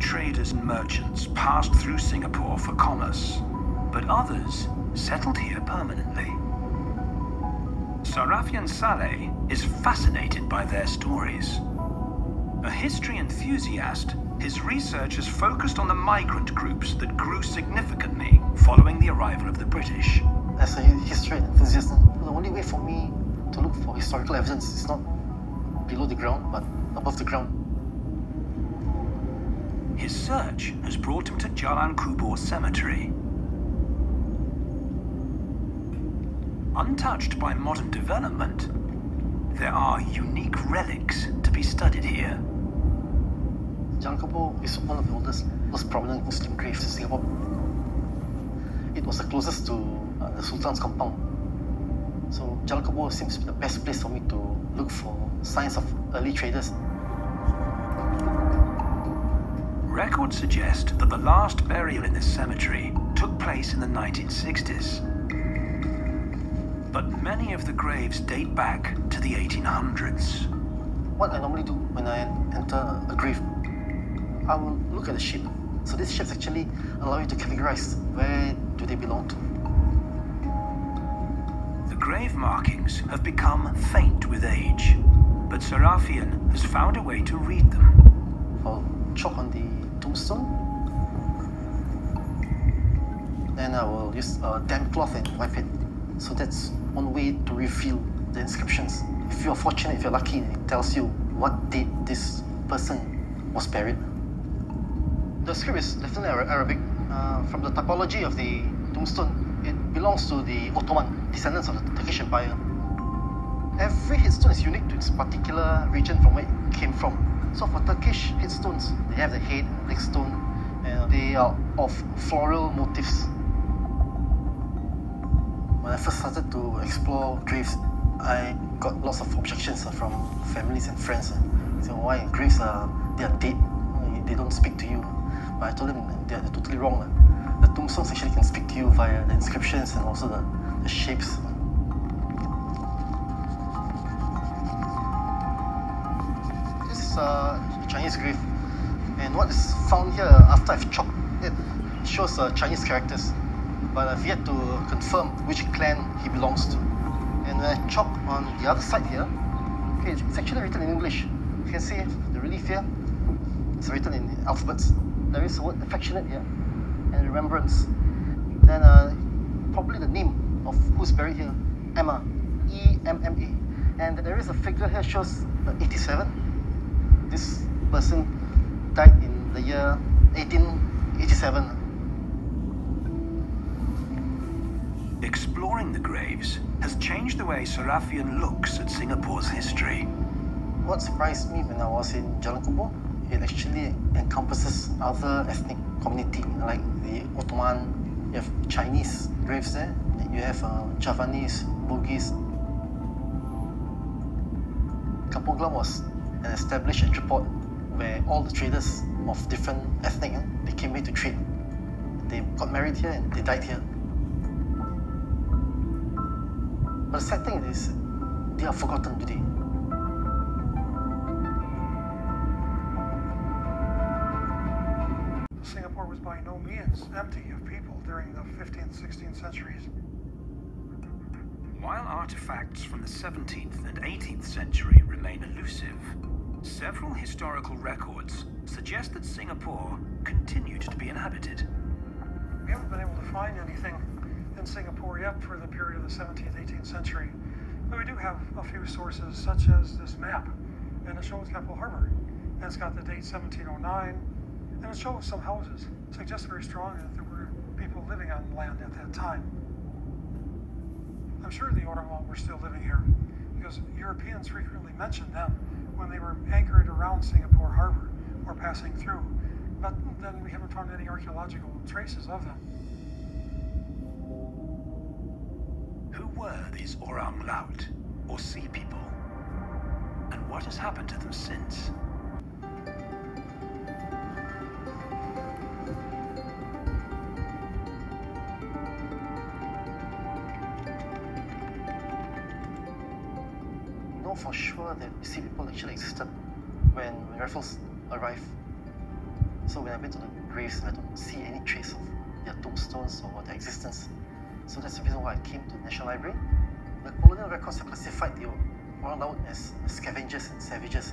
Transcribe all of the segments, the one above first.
traders and merchants passed through Singapore for commerce, but others settled here permanently. Sarafian Salleh is fascinated by their stories. A history enthusiast, his research has focused on the migrant groups that grew significantly following the arrival of the British. As a history enthusiast, the only way for me to look for historical evidence is not below the ground, but above the ground. His search has brought him to Jalan Kubur Cemetery. Untouched by modern development, there are unique relics to be studied here. Jalan Kubur is one of the oldest, most prominent Muslim graves in Singapore. It was the closest to uh, the Sultan's compound. So Jalan Kubur seems to be the best place for me to look for signs of early traders. Records suggest that the last burial in this cemetery took place in the 1960s. But many of the graves date back to the 1800s. What I normally do when I enter a grave, I will look at the shape. So these shapes actually allow you to categorize where do they belong to. The grave markings have become faint with age, but Sarafian has found a way to read them. I'll chalk on the tombstone. Then I will use a damp cloth and wipe it. So that's one way to reveal the inscriptions. If you're fortunate, if you're lucky, it tells you what date this person was buried. The script is definitely Arabic. Uh, from the typology of the tombstone, it belongs to the Ottoman descendants of the Turkish Empire. Every headstone is unique to its particular region from where it came from. So for Turkish headstones, they have the head and leg stone, and they are of floral motifs. When I first started to explore graves, I got lots of objections uh, from families and friends. Uh, saying why graves are they are dead, they don't speak to you. But I told them they are totally wrong. The tombstones actually can speak to you via the inscriptions and also the, the shapes. A Chinese grave, and what is found here after I've chopped it shows uh, Chinese characters, but I've yet to confirm which clan he belongs to. And when I chop on the other side here, okay, it's actually written in English. You can see the relief here. It's written in alphabets. There is a word affectionate here, and remembrance. Then uh, probably the name of who's buried here, Emma, E-M-M-A. And there is a figure here shows uh, 87. This person died in the year 1887. Exploring the graves has changed the way Sarafian looks at Singapore's history. What surprised me when I was in Jalan Kubur, it actually encompasses other ethnic community like the Ottoman, you have Chinese graves there, you have uh, Javanese, Bugis. Kampong Glam was an established entrepot where all the traders of different ethnic, eh, they came here to trade. They got married here and they died here. But the sad thing is, they are forgotten today. Singapore was by no means empty of people during the 15th, 16th centuries. While artifacts from the 17th and 18th century remain elusive, several historical records suggest that Singapore continued to be inhabited. We haven't been able to find anything in Singapore yet for the period of the 17th, 18th century. But we do have a few sources, such as this map, and it shows Keppel Harbor. And it's got the date 1709, and it shows some houses. It suggests very strongly that there were people living on land at that time. I'm sure the Orang were still living here, because Europeans frequently mentioned them when they were anchored around Singapore Harbor or passing through. But then we haven't found any archaeological traces of them. Who were these Orang Laut, or Sea People? And what has happened to them since? Know for sure that sea people actually existed when Raffles arrived. So when I went to the graves, I don't see any trace of their tombstones or their existence. So that's the reason why I came to the National Library. The colonial records have classified the orang laut as scavengers and savages.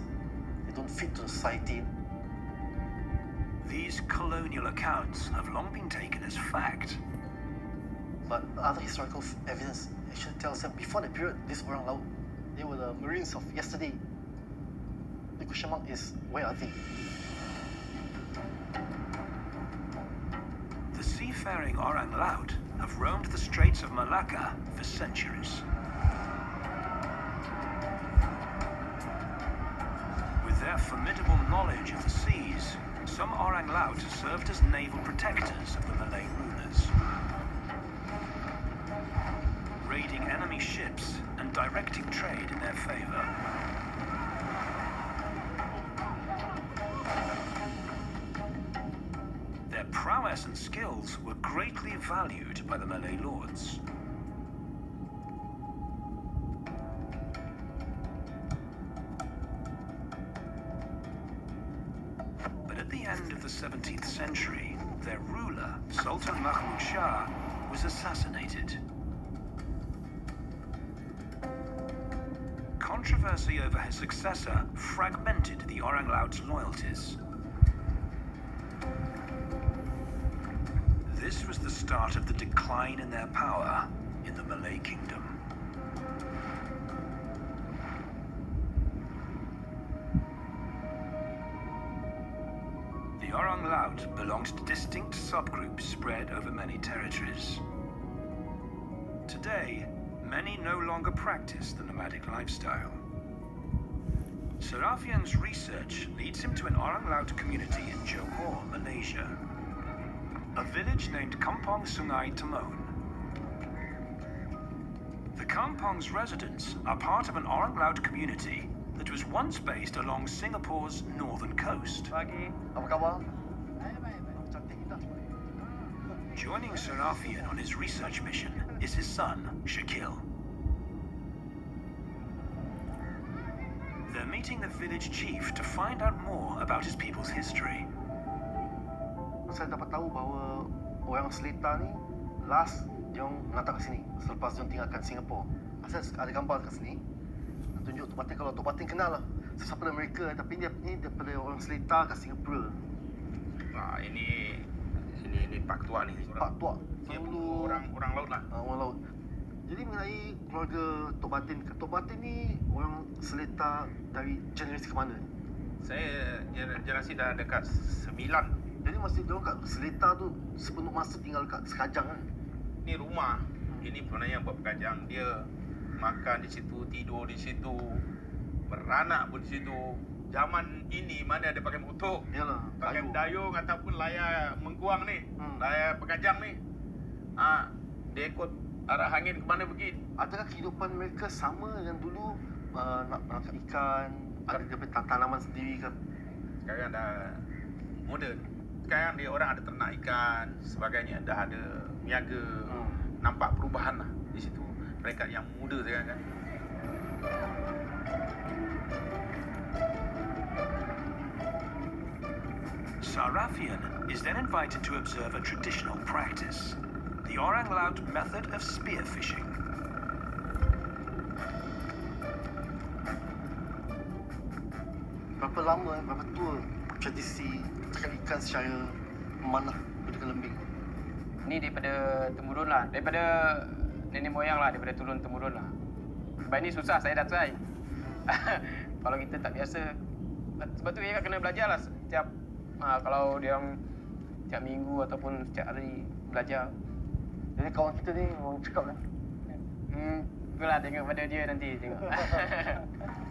They don't fit to the society. These colonial accounts have long been taken as fact. But other historical evidence actually tells that before the period, this orang laut, they were the Marines of yesterday. The question mark is, where are they? The seafaring orang laut have roamed the Straits of Malacca for centuries. With their formidable knowledge of the seas, some orang laut served as naval protectors of the Malay rulers. Raiding enemy ships directing trade in their favor. Their prowess and skills were greatly valued by the Malay lords. But at the end of the 17th century, their ruler, Sultan Mahmud Shah, was assassinated. Controversy over his successor fragmented the Orang Laut's loyalties. This was the start of the decline in their power in the Malay kingdom. The Orang Laut belonged to distinct subgroups spread over many territories. Today, many no longer practice the nomadic lifestyle. Sarafian's research leads him to an Orang Laut community in Johor, Malaysia. A village named Kampong Sungai Temon. The Kampong's residents are part of an Orang Laut community that was once based along Singapore's northern coast. Pagi. Apa khabar? Cantik kita. Joining Serafian on his research mission is his son, Shakil. They're meeting the village chief to find out more about his people's history. Saya dapat tahu bahawa orang Seletar ni last dia orang datang ke sini selepas dia tinggalkan Singapura. Saya ada gambar kat sini. Nak tunjuk Tok Batin kalau Tok Batin kenal lah. Siapa dari mereka tapi dia ni daripada orang Seletar kat Singapura. Nah, ini ini ini Pak Tua ni. Pak Tua. Dia Dulu orang orang laut lah. uh, orang laut. Jadi mengenai keluarga Tok Batin, Tok Batin ni orang Seletar dari generasi ke mana? ni? Saya gener- generasi dah dekat sembilan. Jadi masih dia kat Seletar tu sepenuh masa tinggal kat Sekajang kan? Ini rumah. Ini sebenarnya buat pekajang. Dia makan di situ, tidur di situ, beranak pun di situ. Zaman ini mana ada pakai motor? Yalah, Pakai kayu. dayung ataupun layar mengkuang ni. Hmm. Layar pekajang ni. Ah, dia ikut arah angin ke mana pergi. Adakah kehidupan mereka sama dengan dulu uh, nak menangkap ikan, ada dia punya tan- tanaman sendiri ke? Sekarang dah moden. Sekarang dia orang ada ternak ikan, sebagainya. Dah ada niaga. Hmm. Nampak perubahan lah di situ. Mereka yang muda sekarang kan. Sarafian is then invited to observe a traditional practice, the Orang Laut method of spearfishing. Berapa lama, berapa tua tradisi tangkap ikan secara memanah pada kelembing? Ni daripada temurun lah. Daripada nenek moyang lah. Daripada turun temurun lah. Sebab ni susah saya dah try. kalau kita tak biasa. Sebab tu kita kena belajar lah setiap. Ha, kalau dia orang setiap minggu ataupun setiap hari belajar. Jadi kawan kita ni orang cakap lah. Hmm, itulah tengok pada dia nanti tengok.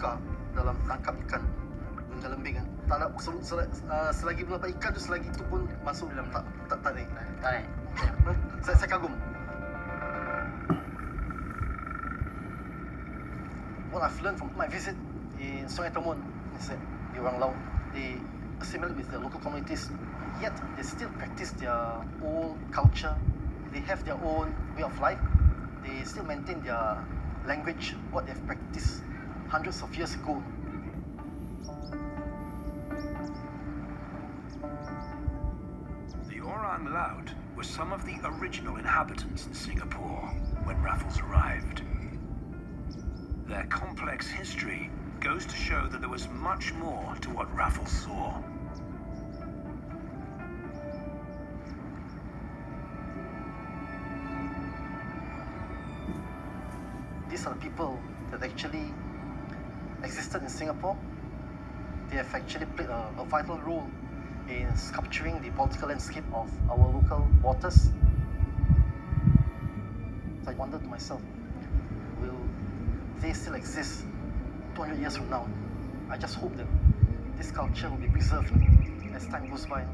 pakar dalam tangkap ikan dengan lembing kan. Tak ada sel, sel, uh, selagi belum dapat ikan tu selagi tu pun masuk dalam tak tak tarik. Tarik. Saya, saya kagum. What I've learned from my visit in Sungai Tamun is that di orang laut, they assimilate with the local communities, yet they still practice their old culture. They have their own way of life. They still maintain their language, what they've practiced hundreds of years ago. The Orang Laut were some of the original inhabitants in Singapore when Raffles arrived. Their complex history goes to show that there was much more to what Raffles saw. these are the people that actually existed in Singapore. They have actually played a, a vital role in sculpturing the political landscape of our local waters. So I wonder to myself, will they still exist 200 years from now? I just hope that this culture will be preserved as time goes by.